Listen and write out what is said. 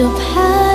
Of pass.